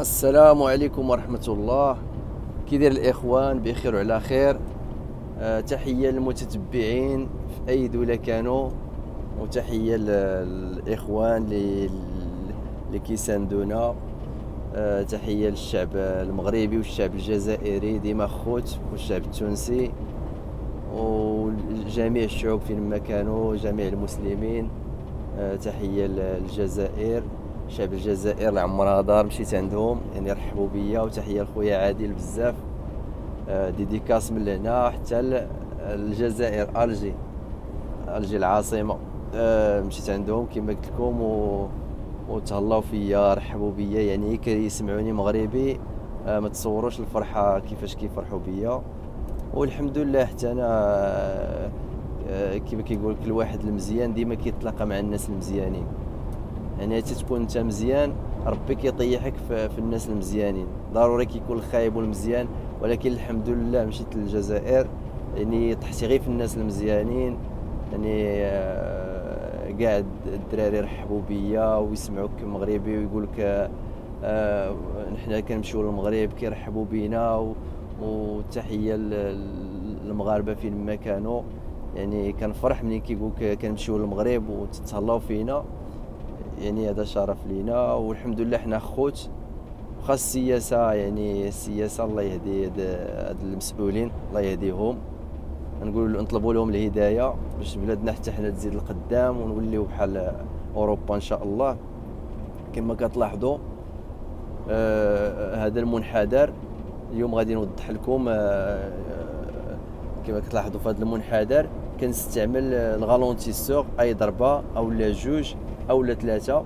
السلام عليكم ورحمة الله. كي داير الإخوان؟ بخير وعلى خير. أه تحية للمتتبعين في أي دولة كانوا وتحية للإخوان اللي كيساندونا أه تحية للشعب المغربي والشعب الجزائري ديما خوت والشعب التونسي وجميع الشعوب فين ما كانوا جميع المسلمين. أه تحية للجزائر. شعب الجزائر اللي عمرها دار مشيت عندهم يعني رحبوا بيا وتحية لخويا عادل بزاف. آه، ديديكاس من لهنا حتى الجزائر ألجي. ألجي العاصمة. آه، مشيت عندهم كما قلت لكم و وتهلاو فيا رحبوا بيا. يعني كيسمعوني مغربي. آه، ما تصوروش الفرحة كيفاش كيفرحوا بيا. والحمد لله حتى أنا كما كيقول كل واحد المزيان ديما كيتلاقى مع الناس المزيانين. يعني تكون أنت مزيان ربي كيطيحك في, الناس المزيانين. ضروري كيكون الخايب والمزيان ولكن الحمد لله مشيت للجزائر. يعني طحتي غير في الناس المزيانين. يعني آه، قاعد الدراري رحبوا بيا ويسمعوك مغربي ويقول لك آه نحنا كنمشيو للمغرب كيرحبوا بينا وتحية للمغاربة فين ما كانوا. يعني كنفرح ملي كيقول كنمشيو للمغرب وتتهلاو فينا. يعني هذا شرف لينا والحمد لله حنا خوت خاص السياسة يعني السياسة الله يهدي هاد المسؤولين الله يهديهم. نقول نطلبوا لهم الهداية باش بلادنا حتى حنا تزيد القدام ونوليو بحال أوروبا إن شاء الله. كما كتلاحظوا آه هذا المنحدر اليوم غادي نوضح لكم آه, آه، كما كتلاحظوا في هذا المنحدر كنستعمل الغالونتيسور أي ضربة أو لا جوج. أو لا ثلاثة.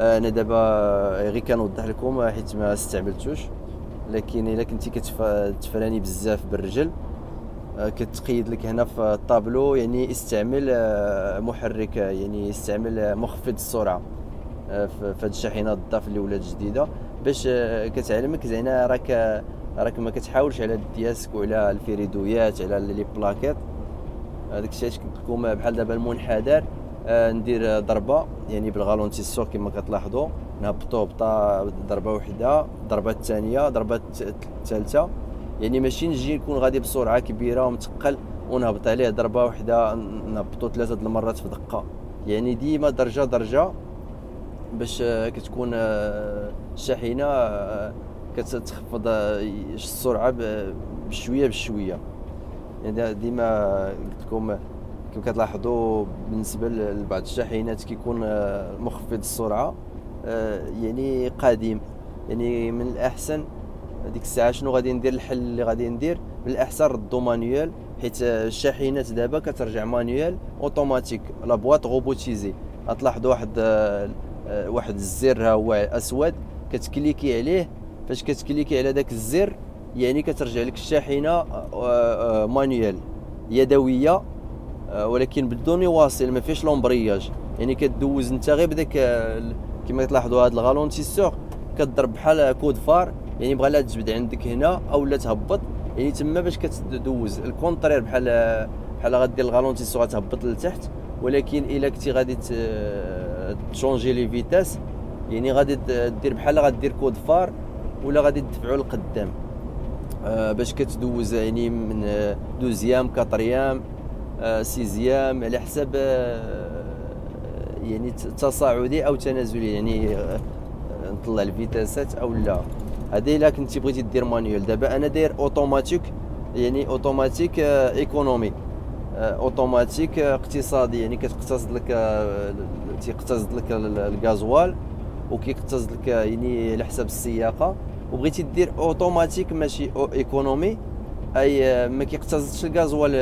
آه، أنا دابا غير كنوضح لكم حيت ما استعملتوش. لكن إلا كنتي كتفراني بزاف بالرجل آه، كتقيد لك هنا في الطابلو يعني استعمل آه، محرك يعني استعمل مخفض السرعة في هاد الشاحنه ال DAF اللي ولات جديدة. باش كتعلمك زعما راك راك ما كتحاولش على les disques وعلى الفيريدويات على les plaquettes. هذاك الشيء كتكون بحال دابا المنحدر. ندير ضربة يعني بال ralentisseur كما كتلاحظوا نهبطوا هبطه ضربة وحدة ضربة الثانية ضربة الثالثه يعني ماشي نجي نكون غادي بسرعة كبيرة ومتقل ونهبط عليه ضربة وحدة نهبطوا ثلاثة المرات في دقة. يعني ديما درجة درجة باش كتكون آه، الشاحنه آه، كتخفض السرعة بشوية بشوية. يعني ديما قلت لكم كما كتلاحظوا بالنسبة لبعض الشاحنات كيكون آه، مخفض السرعة آه، يعني قديم. يعني من الأحسن ديك الساعة شنو غادي ندير؟ الحل اللي غادي ندير. من الأحسن ردو manuel حيت الشاحنات دابا كترجع manuel automatique la boîte robotisée غتلاحظوا واحد آه، واحد الزر ها هو أسود كتكليكي عليه. فاش كتكليكي على داك الزر يعني كترجع لك الشاحنة manuel يدوية. آه، ولكن بدون واصل ما فيش l'embrayage. يعني كدوز انت غير بداك كما تلاحظوا هذا ال ralentisseur كضرب بحال code phare يعني بغا لا تجبد عندك هنا أو لا تهبط. يعني تما باش كتدوز. ال contraire بحال بحال غدير ال ralentisseur تهبط لتحت. ولكن إلا كنتي غادي تشونجي les vitesses يعني غادي دير بحال غدير code phare ولا غادي تدفعو لقدام. آه باش كتدوز يعني من deuxième quatrième. آه، sixième على حساب آه، يعني تصاعدي أو تنازلي يعني آه، نطلع الفيتاسات أو لا. هذه إلا كنتي بغيتي دير manuel. دابا أنا داير أوتوماتيك يعني automatique économie. automatique اقتصادي يعني كتقتصد لك تيقتصد لك الغازوال وكيقتصد لك يعني على حساب السياقة. وبغيتي دير أوتوماتيك ماشي économie. أي ما كيقتصدش الغازوال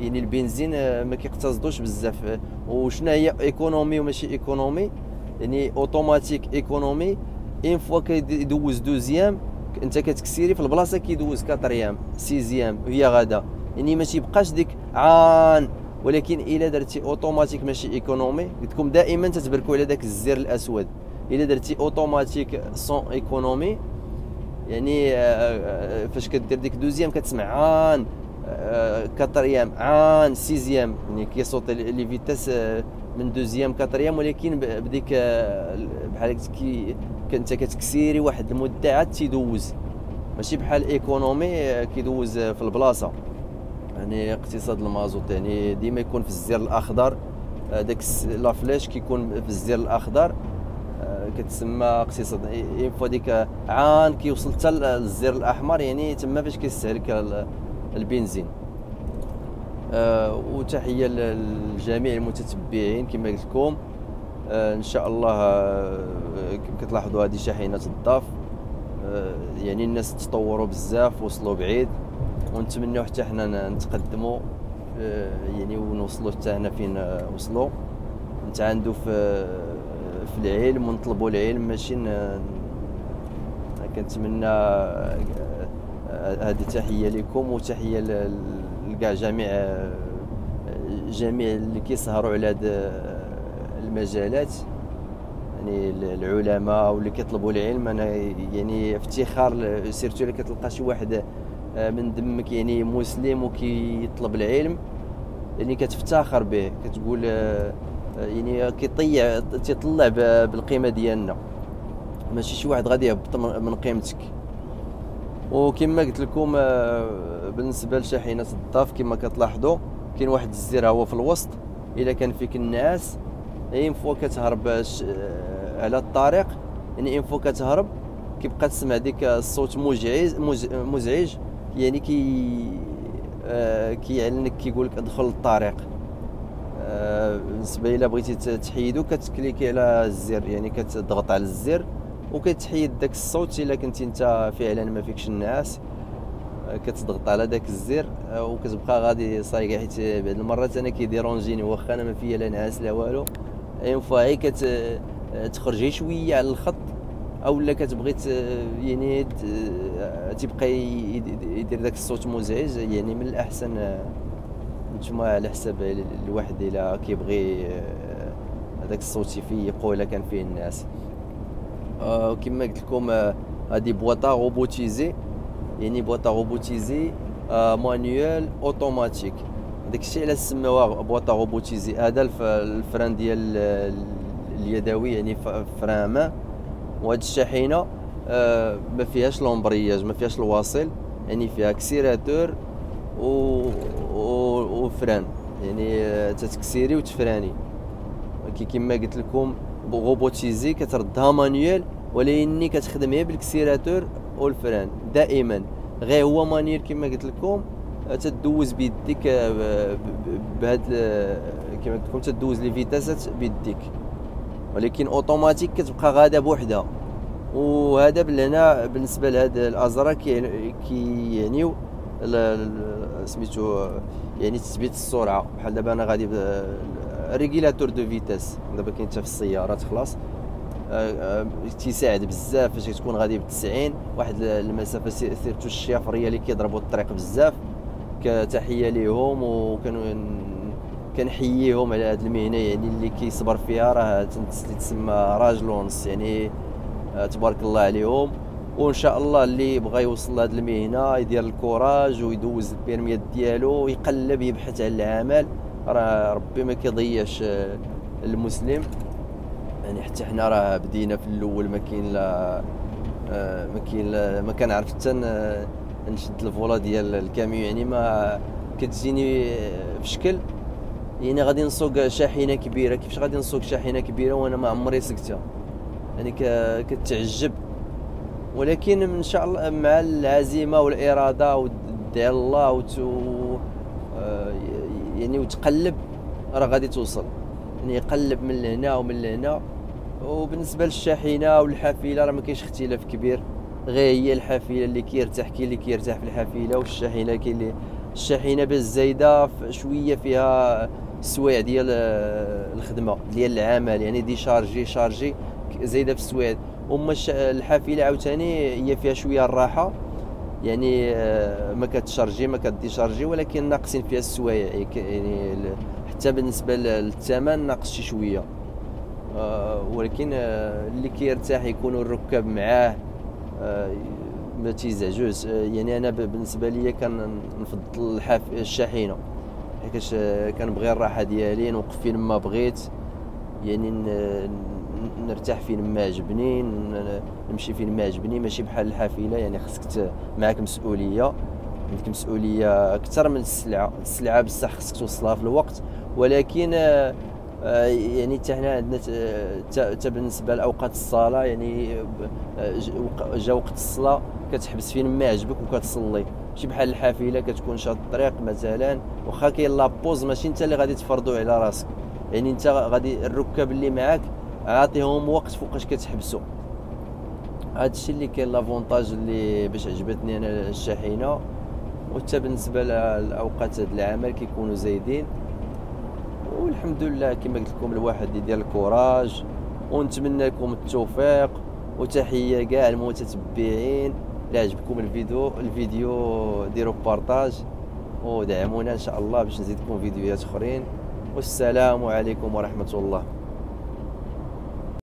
يعني البنزين ما كيقتصدوش بزاف. وشنا هي économie وماشي économie يعني automatique économie une fois كيدوز deuxième أنت كتكسيري في البلاصة كيدوز quatrième sixième وهي غادا يعني ما تيبقاش ديك عان. ولكن إلا درتي اوتوماتيك ماشي économie قلت لكم دائما تتبركوا على داك الزر الأسود. إلا درتي automatique sans économie يعني آه، آه، فاش كدير ديك deuxième كتسمع عان آه، quatrième عان sixième يعني كيصوت les vitesses من deuxième quatrième ولكن بديك بحال كي كنت كتكسيري واحد المدة عاد تيدوز. ماشي بحال économie كيدوز في البلاصة. يعني اقتصاد المازوت يعني ديما يكون في الزر الأخضر. داك la flèche كيكون في الزر الأخضر. كتسمى اقتصاد. فوا ديك عان كيوصل حتى للزر الأحمر يعني تما فاش كيستهلك البنزين. أه وتحية لجميع المتتبعين كما قلت لكم. أه إن شاء الله أه كما كتلاحظوا هذه شاحنة الضاف أه يعني الناس تطوروا بزاف وصلوا بعيد. ونتمنوا حتى حنا نتقدموا. أه يعني ونوصلوا حتى هنا فين وصلوا. نتعاندوا في في العلم ونطلبوا العلم ماشي كنتمنى هذه تحية لكم وتحية لكاع جميع جميع اللي كيسهروا على هاد المجالات. يعني العلماء واللي كيطلبوا العلم أنا يعني افتخار سيرتو اللي كتلقى شي واحد من دمك يعني مسلم وكيطلب العلم يعني كتفتخر به كتقول يعني كيطيع تيطلع بالقيمة ديالنا. ماشي شي واحد غادي يهبط من قيمتك. وكما قلت لكم آه، بالنسبة لشاحنة ال DAF كما كتلاحظوا كاين واحد الزر هو في الوسط. إلا كان فيك النعاس une fois كتهرب آه، على الطريق يعني une fois كتهرب كيبقى تسمع ديك الصوت مزعج مزعج يعني كي آه كيعلنك كيقول لك ادخل للطريق آه بالنسبة إلى بغيتي تحيدو كتكليكي على الزر يعني كتضغط على الزر وكتحيد داك الصوت إلا كنتي أنت فعلا ما فيكش النعاس آه، كتضغط على داك الزر آه، وكتبقى غادي صايقه حيت بعض المرات أنا كيديرونجيني واخا أنا ما فيا لا نعاس لا والو. اي فوا كتخرج شوية على الخط أو لا كتبغي يعني تبقى يدير داك الصوت مزعج يعني من الأحسن نتوما على حساب الواحد الا كيبغي هذاك الصوت يفيقو إلا كان فيه النعاس. آه كما قلت لكم هذه boîte robotisée يعني boîte robotisée آه manuel automatique. داكشي علاش سموها boîte robotisée؟ هذا ال frein ديال اليدوي يعني frein à main وهاد الشاحنة آه ما فيهاش l'embrayage ما فيهاش الواصل يعني فيها accélérateur و و frein يعني آه، تتكسيري وتفراني. كي كما قلت لكم robotisée كتردها manuel ولكن كتخدم غير بال accélérateur وال frein. دائما. غير هو manuel كما قلت لكم تدوز بيديك آه، بهاد كما قلت لكم تدوز لي فيتاسات بيديك. ولكن أوتوماتيك كتبقى غاده بوحدها. وهذا بالنسبة لهاد الازرار كي يعنيو سميتو يعني تثبيت السرعة. بحال دابا أنا غادي régulateur de vitesse دابا كاين حتى في السيارات خلاص آه، آه، تيساعد بزاف فاش تكون غادي ب 90 واحد المسافة surtout ال chauffeurs اللي كيضربوا الطريق بزاف. كتحية ليهم وكانوا كنحييهم على هذه المهنة يعني اللي كيصبر فيها. راه تسمى راجل ونص يعني آه، تبارك الله عليهم. وإن شاء الله اللي بغى يوصل لهذه المهنة يدير الكوراج ويدوز البيرميات ديالو ويقلب يبحث على العمل. راه ربي ما كيضيعش المسلم. يعني حتى حنا راه بدينا في الأول ما كاين لا آه، ما كاين ما كنعرف حتى نشد الفولا ديال الكاميو. يعني ما كتجيني في شكل. يعني غادي نسوق شاحنة كبيرة. كيفاش غادي نسوق شاحنة كبيرة وأنا ما عمري سقتها؟ يعني كتعجب. ولكن إن شاء الله مع العزيمة والإرادة ودعي الله وتو آه، يعني وتقلب راه غادي توصل. يعني يقلب من لهنا ومن لهنا. وبالنسبة للشاحنة والحافلة راه ما كاينش اختلاف كبير. غير هي الحافلة اللي كيرتاح كاين اللي كيرتاح في الحافلة والشاحنة كاين اللي الشاحنة بالزايده شوية فيها السوايع ديال آه، الخدمة ديال العمل. يعني دي شارجي شارجي زايدة في السوايع. اما الحافلة عاوتاني هي فيها شوية الراحة. يعني آه، ما كتشارجي ما كديشارجي ولكن ناقصين فيها السوايع. يعني حتى بالنسبة للثمن ناقص شي شوية. آه، ولكن آه، اللي كيرتاح يكونوا الركاب معاه. ما تيزعجوش. يعني أنا بالنسبة لي كنفضل الشاحنة. حيت كنبغي الراحة ديالي نوقف فين ما بغيت. يعني نرتاح فين ما عجبني نمشي فين ما عجبني ماشي بحال الحافلة. يعني خصك معاك مسؤولية. عندك مسؤولية أكثر من السلعة. السلعة بصح خصك توصلها في الوقت. ولكن آه، يعني حتى حنا عندنا حتى بالنسبة لأوقات الصلاة يعني آه، جا وقت الصلاة كتحبس فين ما عجبك وكتصلي. ماشي بحال الحافلة كتكون شاد الطريق مثلا واخا كاين لابوز ماشي انت اللي غادي تفرضو على راسك. يعني انت غادي الركاب اللي معاك عاطيهم وقت فوقاش كتحبسوا هذا الشيء اللي كاين لافونتاج اللي باش عجبتني أنا الشاحنة وحتى بالنسبة لأوقات العمل كيكونوا زايدين. والحمد لله كما قلت لكم الواحد يدير الكوراج ونتمنى لكم التوفيق وتحية كاع المتتبعين. إلا عجبكم الفيديو الفيديو ديروا بارطاج ودعمونا إن شاء الله باش نزيدكم فيديوهات أخرين. والسلام عليكم ورحمة الله.